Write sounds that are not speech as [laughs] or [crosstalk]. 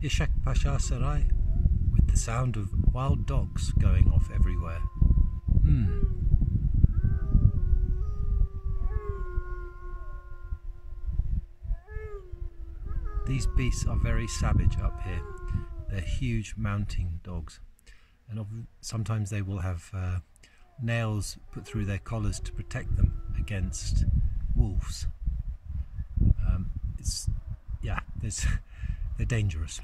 Ishak Pasha Sarai with the sound of wild dogs going off everywhere. Hmm. These beasts are very savage up here. They're huge mounting dogs, and sometimes they will have uh, nails put through their collars to protect them against wolves. Um, it's yeah, [laughs] they're dangerous.